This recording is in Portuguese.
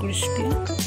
crispy.